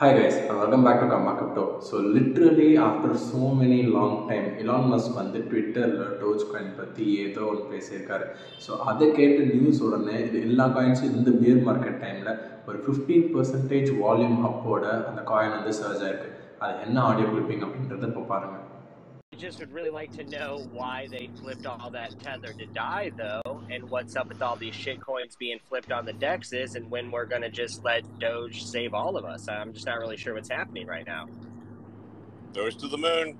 Hi guys, and welcome back to Gamma Crypto. So literally after so many long time, Elon Musk வந்து ட்விட்டரில் Doge coin பற்றி ஏதோ ஒன்று பேசியிருக்காரு so அதை கேட்ட நியூஸ் உடனே இது எல்லா காயின்ஸும் இந்த பியர் மார்க்கெட் டைமில் ஒரு ஃபிஃப்டீன் பர்சன்டேஜ் வால்யூம் அப்போட அந்த காயின் வந்து சர்ஜ் ஆயிருக்கு அது என்ன ஆடியோ கிளிப்பிங் அப்படின்றத இப்போ பாருங்கள் I just would really like to know why they flipped all that tether to die, though, and what's up with all these shit coins being flipped on the dexes, and when we're gonna just let Doge save all of us. I'm just not really sure what's happening right now. Doge to the moon.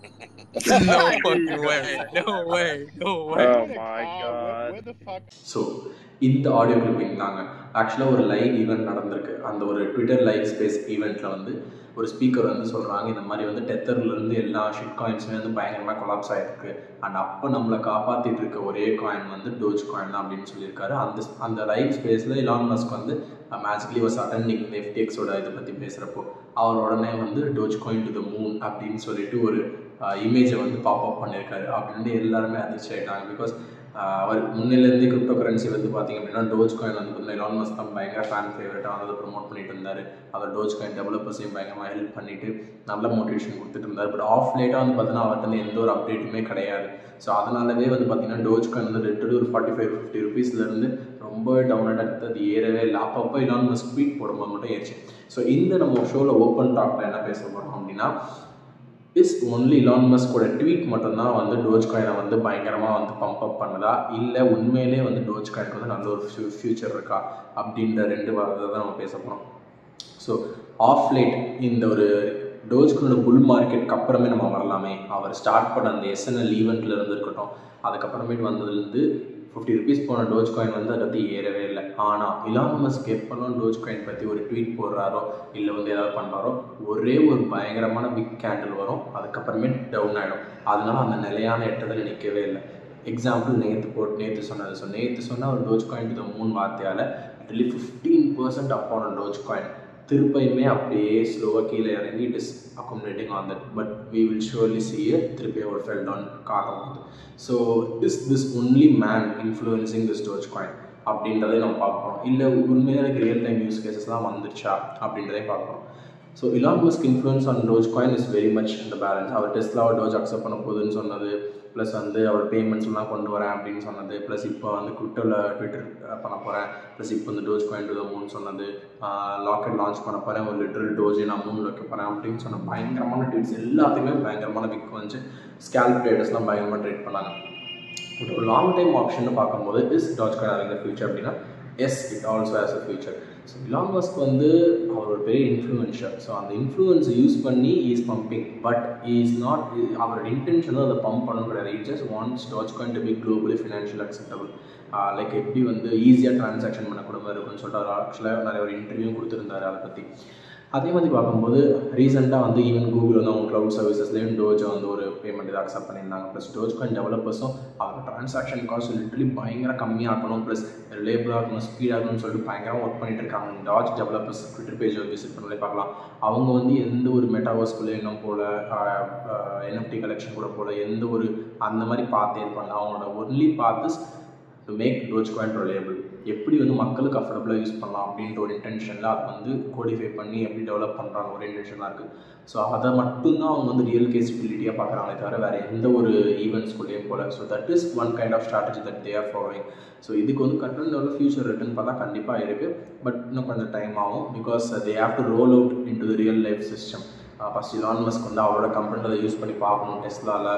no fucking way. No way. No way. Oh my god. Where the fuck? So இந்த audio clipping தாங்க ஆக்சுவலாக ஒரு live event நடந்திருக்கு அந்த ஒரு Twitter live space ஈவெண்ட்டில் வந்து ஒரு ஸ்பீக்கர் வந்து சொல்கிறாங்க இந்த மாதிரி வந்து டெத்தர்லேருந்து எல்லா ஷிட் காயின்ஸுமே வந்து பயங்கரமாக கொலாப்ஸ் ஆகிருக்கு அண்ட் அப்போ நம்மளை காப்பாற்றிட்டு இருக்க ஒரே காயின் வந்து டோஜ் காயின் தான் அப்படின்னு சொல்லியிருக்காரு. அந்த அந்த லைவ் ஸ்பேஸில் இலான் மஸ்க் வந்து மேஜிக்கலி வாஸ் அட்டெண்டிங் இந்த எஃப்டிஎக்ஸோட இதை பற்றி பேசுகிறப்போ அவர் உடனே வந்து doge coin to the moon அப்படின்னு சொல்லிட்டு ஒரு இமேஜை வந்து பாப் அப் பண்ணியிருக்காரு அப்படின்ட்டு எல்லாருமே அதிர்ச்சி ஆகிட்டாங்க பிகாஸ் அவர் முன்னிலேருந்து கிரிப்டோ கரன்சி வந்து பார்த்திங்க அப்படின்னா டோஜ் காயின் வந்து பார்த்தீங்கன்னா எலான் மஸ்க் தான் பயங்கர ஃபேன் ஃபேவரட்டாக வந்து அதை ப்ரொமோட் பண்ணிட்டு இருந்தார். அவர் டோஜ் காயின் டெவலப்பர்ஸையும் பயங்கரமாக ஹெல்ப் பண்ணிட்டு நல்ல மோட்டிவேஷன் கொடுத்துட்டு இருந்தார். பட் ஆஃப் லேட்டாக வந்து பார்த்தீங்கன்னா அவர்கிட்ட வந்து எந்த ஒரு அப்டேட்டுமே கிடையாது. ஸோ அதனாலவே வந்து பார்த்தீங்கன்னா டோஜ் காயின் வந்து ரெட்டு ஒரு ஃபார்ட்டி ஃபைவ் ஃபிஃப்டி ருபீஸ்லேருந்து ரொம்ப டவுன் ஆகிட்டு அது ஏறவே இல்லை. அப்பப்போ இலான் மஸ்க் ஸ்பீட் போடும்போது மட்டும் ஏறிச்சு. ஸோ இந்த நம்ம ஷோவில் ஓப்பன் டாப்பில் என்ன பேச போகிறோம் அப்படின்னா இஸ் ஒன்லி இலான் மஸ்கோட ட்வீட் மட்டும்தான் வந்து டோஜ் காயினை வந்து பயங்கரமாக வந்து பம்ப் அப் பண்ணுதா? இல்லை உண்மையிலே வந்து டோஜ் காயினுக்கு வந்து நல்ல ஒரு ஃபியூ ஃபியூச்சர் இருக்கா? அப்படின்ற ரெண்டு வாரத்தை தான் நம்ம பேச போகிறோம் ஸோ ஆஃப் லேட் இந்த ஒரு டோஜ்கோனோட புல் மார்க்கெட்டுக்கு அப்புறமே நம்ம வரலாமே. அவர் ஸ்டார்ட் பண்ண அந்த எஸ்என்எல் ஈவெண்ட்டில் இருந்து இருக்கட்டும். அதுக்கப்புறமேட்டு வந்ததுலேருந்து ஃபிஃப்டி ருபீஸ் போன டோஜ் காயின் வந்து அதை பற்றி ஏறவே இல்லை. ஆனால் இலான் மஸ்க் எப்போல்லாம் டோஜ் காயின் பற்றி ஒரு ட்வீட் போடுறாரோ இல்லை வந்து ஏதாவது பண்ணுறாரோ ஒரே ஒரு பயங்கரமான பிக் கேண்டில் வரும். அதுக்கப்புறமே டவுன் ஆகிடும் அதனால அந்த நிலையான இடத்துல நிற்கவே இல்லை. எக்ஸாம்பிள் நேற்று போட்டு நேற்று சொன்னது. ஸோ நேற்று சொன்ன ஒரு டோஜ் காயின் இந்த மூணு வார்த்தையால் அட்லி ஃபிஃப்டீன் பர்சன்ட் அப்பான டோஜ் காயின் திருப்பையுமே அப்படியே ஸ்லோவாக கீழே இறங்கி it is accommodating on that but we will surely see திருப்பி ஒரு ஃபெல் டவுன் காட்டும் so is this only man influencing this doge coin அப்படின்றதையும் நம்ம பார்க்குறோம் இல்லை உண்மையாக எனக்கு ரியல் டைம் யூஸ் கேசஸ்லாம் வந்துருச்சா அப்படின்றதையும் பார்க்குறோம் so Elon Musk influence on doge coin is very much இந்த பேலன்ஸ் அவர் டெஸ்ட்லாவை டோஜ் அக்செப்ட் பண்ண போகுதுன்னு சொன்னது ப்ளஸ் வந்து அவர் பேமெண்ட்ஸ்லாம் கொண்டு வரேன் அப்படின்னு சொன்னது ப்ளஸ் இப்போ வந்து குட்டோவில் ட்விட்டர் பண்ண போகிறேன் ப்ளஸ் இப்போ வந்து டோஜ் காயின் டு மூணு சொன்னது லாக்கெட் லான்ச் பண்ண போகிறேன் ஒரு லிட்டரல் டோஜை நான் மூணு வைக்க போகிறேன் அப்படின்னு சொன்ன பயங்கரமான ட்வீட்ஸ் எல்லாத்துக்குமே பயங்கரமான பிக் வந்து ஸ்கேல்ப் ட்ரேடர்ஸ்லாம் பயங்கரமாக ட்ரேட் பண்ணாங்க. பட் ஒரு லாங் டைம் ஆப்ஷன் பார்க்கும்போது இஸ் டாஜ் காயின் அதில் ஃபியூச்சர் அப்படின்னா yes it also has a future so Elon Musk வந்து அவர் ஒரு பெரிய இன்ஃப்ளூயன்ஷர் ஸோ அந்த இன்ஃப்ளூயன்ஸை யூஸ் பண்ணி is pumping but is not அவரோட இன்டென்ஷன் அதை பம்ப் பண்ண கிடையாது. It just wants doge coin to be globally financial acceptable like எப்படி வந்து ஈஸியாக டிரான்சாக்ஷன் பண்ணக்கூட மாதிரி இருக்குன்னு சொல்லிட்டு அவர் ஆக்சுவலாக நிறைய ஒரு இன்டர்வியூ கொடுத்துருந்தாரு அதை பற்றி அதே மாதிரி பார்க்கும்போது ரீசெண்டாக வந்து ஈவன் கூகுள் வந்து அவங்க க்ளவுட் சர்வீசஸ்லேயும் டோஜை வந்து ஒரு பேமெண்ட் இதாக அக்செப்ட் பண்ணியிருந்தாங்க. ப்ளஸ் டோஜ் காயின் டெவலப்பர்ஸும் அவங்க ட்ரான்சாக்ஷன் காஸ்ட் லிட்டலி பயங்கர கம்மியாக இருக்கணும். ப்ளஸ் ரிலேபிளாக இருக்கணும் ஸ்பீடாக இருக்கணும்னு சொல்லிட்டு பயங்கரமாக ஒர்க் பண்ணிட்டு இருக்காங்க. Doge developers Twitter page visit பண்ணலே பார்க்கலாம். அவங்க வந்து எந்த ஒரு மெட்டாவர்ஸ்குள்ளே இன்னும் போல் என்எஃப்டி கலெக்ஷன் கூட போல் எந்த ஒரு அந்த மாதிரி பார்த்து இது பண்ணல அவங்களோட ஒன்லி பார்த்து to make doge coin reliable எப்படி வந்து மக்களுக்கு அஃபோர்டபுளாக யூஸ் பண்ணலாம் அப்படின்ற ஒரு இன்டென்ஷனில் அதை வந்து கோடிஃபை பண்ணி எப்படி டெவலப் பண்ணுறாங்க ஒரு இன்டென்ஷனாக இருக்குது ஸோ அதை மட்டும்தான் அவங்க வந்து ரியல் கேசிபிலிட்டியாக பார்க்குறாங்களே தவிர வேறு எந்த ஒரு ஈவெண்ட்ஸ்குள்ளேயும் போல. So that is one kind of strategy that they are following so இதுக்கு வந்து கண்ட்ரோல் லெவலில் ஃபியூச்சர் ரிட்டன் பார்த்தா கண்டிப்பாக இருக்குது பட் இன்னும் கொஞ்சம் டைம் ஆகும் because they have to roll out into the real life system first Elon Musk வந்து அவரோட கம்பெனியில் யூஸ் பண்ணி பார்க்கணும். டெஸ்லாவில்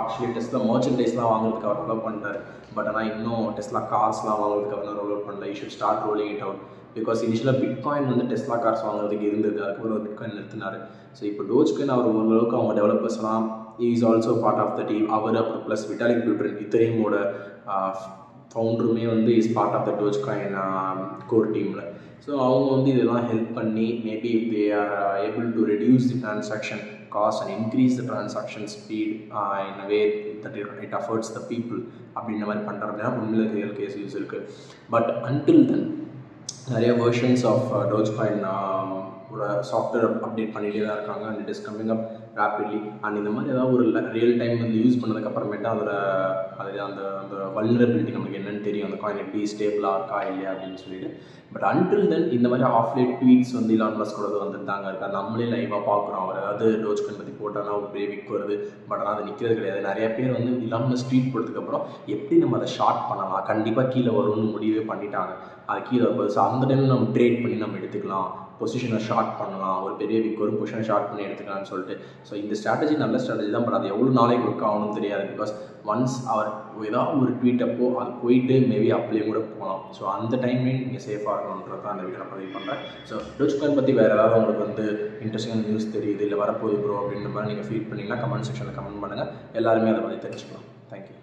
ஆக்சுவலி டெஸ்ட்ல மர்ச்சன்டைஸ்லாம் வாங்குறதுக்கு அவர் அலோவ் பண்ணிட்டார். பட் ஆனால் இன்னும் டெஸ்லா கார்ஸ்லாம் வாங்குறதுக்கு அவர் ரோல் அவுட் பண்ணல you should start rolling it out because இனிஷியலாக பிட்காயின் வந்து டெஸ்லா கார்ஸ் வாங்குறதுக்கு இருந்தது அதுக்கப்புறம் பிட்காயின் நிறுத்தினார். ஸோ இப்போ டோஜ்காயின் அவர் ஓரளவுக்கு அவங்க டெவலப்பர்ஸ்லாம் is also part of the team அவர் அப்புறம் ப்ளஸ் விட்டாலிக் பியூட்ரன் இத்தரையுமோட ஃபவுண்டருமே வந்து is part of the doge coin core டீமில் ஸோ அவங்க வந்து இதெல்லாம் ஹெல்ப் பண்ணி maybe if they are able to reduce the transaction cost and increase the transaction speed in a way that it affords the people அப்படின்ற மாதிரி பண்ணுறதுனா உண்மையில் real case use இருக்குது பட் அன்டில் தென் நிறைய versions of doge coin software update பண்ணிகிட்டே தான் இருக்காங்க. And it is coming up rapidly and இந்த மாதிரி ஏதாவது ஒரு ரியல் டைம் வந்து யூஸ் பண்ணதுக்கப்புறமேட்டா அதில் அதில் அது அந்த அந்த வல்னரபிலிட்டி நமக்கு என்னென்னு தெரியும். அந்த காயின் எப்படி ஸ்டேபிளாக இருக்கா இல்லையா அப்படின்னு சொல்லிட்டு. பட் அன்டில் தென் இந்த மாதிரி ஆஃப்லைன் ட்வீட்ஸ் வந்து இலான் மஸ்க் கூட வந்துருந்தாங்க இருக்கா நம்மளே லைவாக பார்க்குறோம். அவர் ஏதாவது டோஜ்கன் பற்றி போட்டானா ஒரு பெரிய விக் வருது. பட் ஆனால் அது நிற்கிறது கிடையாது. நிறைய பேர் வந்து இலான் மஸ்க் ட்வீட் போட்டதுக்கப்புறம் எப்படி நம்ம அதை ஷார்ட் பண்ணலாம்? கண்டிப்பாக கீழே வரும்னு முடிவே பண்ணிட்டாங்க. அது கீழே வரும்போது ஸோ அந்த டைமில் நம்ம ட்ரேட் பண்ணி நம்ம எடுத்துக்கலாம். பொசிஷனை ஷார்ட் பண்ணலாம். ஒரு பெரிய விக் வரும் பொசிஷனை ஷார்ட் பண்ணி எடுத்துக்கலாம்னு சொல்லிட்டு. ஸோ இந்த ஸ்ட்ராட்டஜி நல்ல ஸ்ட்ராட்டஜி தான். பட் அது எவ்வளோ நாளைக்கு ஒர்க் ஆகணும்னு தெரியாது. பிகாஸ் ஒன்ஸ் அவர் ஏதாவது ஒரு ட்வீட் அப்போ அது போயிட்டு மேபி அப்படியே கூட போகலாம். ஸோ அந்த டைம்லேயும் நீங்கள் சேஃபாக இருக்கணுன்றது தான் அந்த வீடியோ நான் பதிவு பண்ணுறேன் ஸோ டோஜ்காயின் பற்றி வேறு ஏதாவது உங்களுக்கு வந்து இன்ட்ரெஸ்டிங்கான நியூஸ் தெரியுது? இல்லை வரப்போகுது ப்ரோ அப்படின்ற மாதிரி நீங்கள் ஃபீல் பண்ணிங்கன்னா கமெண்ட் செக்ஷனில் கமெண்ட் பண்ணுங்கள் எல்லாருமே அதை பற்றி தெரிஞ்சுக்கலாம். தேங்க்யூ